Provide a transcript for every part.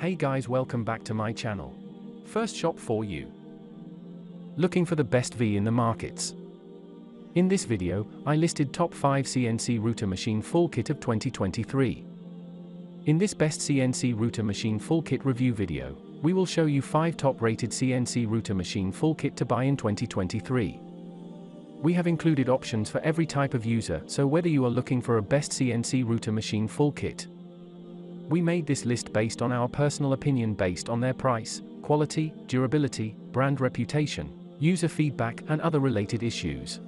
Hey guys welcome back to my channel. First shop for you. Looking for the best V in the markets. In this video, I listed top 5 CNC router machine full kit of 2023. In this best CNC router machine full kit review video, we will show you 5 top rated CNC router machine full kit to buy in 2023. We have included options for every type of user, so whether you are looking for a best CNC router machine full kit, we made this list based on our personal opinion based on their price, quality, durability, brand reputation, user feedback and other related issues.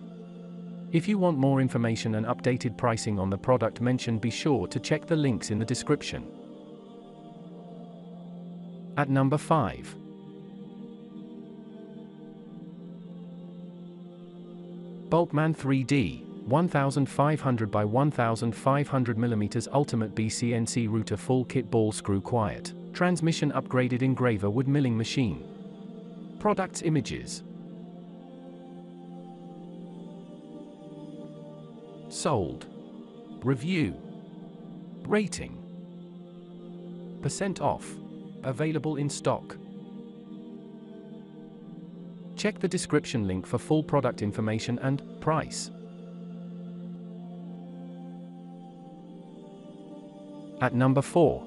If you want more information and updated pricing on the product mentioned be sure to check the links in the description. At number 5. Bulkman 3D, 1500 by 1500 mm Ultimate Bee CNC router full kit ball screw quiet, transmission upgraded engraver wood milling machine. Products images. Sold. Review. Rating. Percent off. Available in stock. Check the description link for full product information and price. At number 4.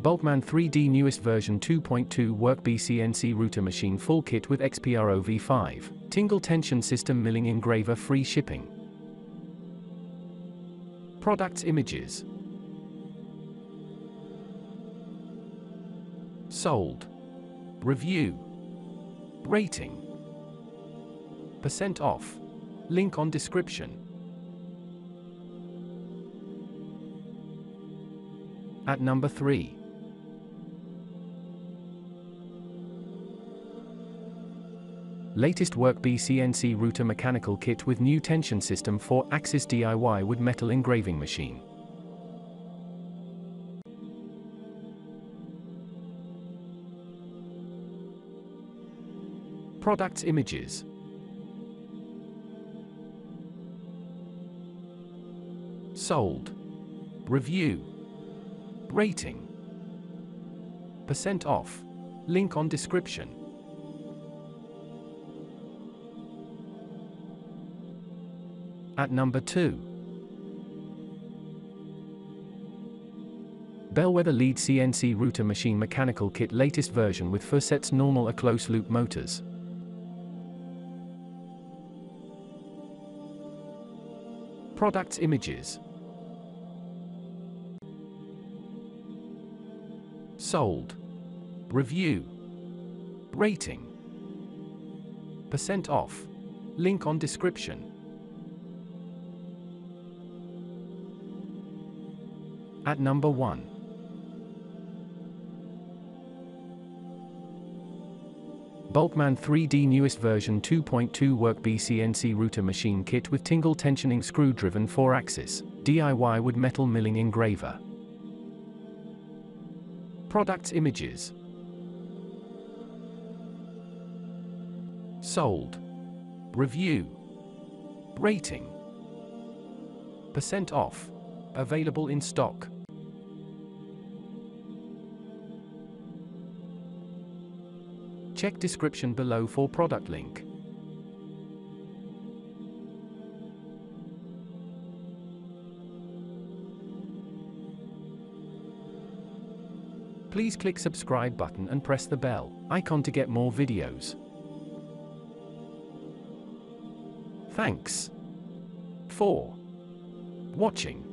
Bulkman 3D newest version 2.2 WorkBee CNC router machine full kit with XPRO V5, Tingle tension system milling engraver free shipping. Products images. Sold. Review. Rating. Percent off. Link on description. At number 3. Latest WorkBee CNC router mechanical kit with new tension system for Axis DIY wood metal engraving machine. Products images. Sold. Review. Rating. Percent off. Link on description. At number 2. Bellwether Lead CNC Router Machine Mechanical Kit latest version with Furset's normal a close loop motors. Products images. Sold. Review. Rating. Percent off. Link on description. At number 1. Bulkman 3D newest version 2.2 WorkBee CNC router machine kit with tingle tensioning screw driven 4 axis, DIY wood metal milling engraver. Products images. Sold. Review. Rating. Percent off. Available in stock. Check description below for product link. Please click subscribe button and press the bell icon to get more videos. Thanks for watching.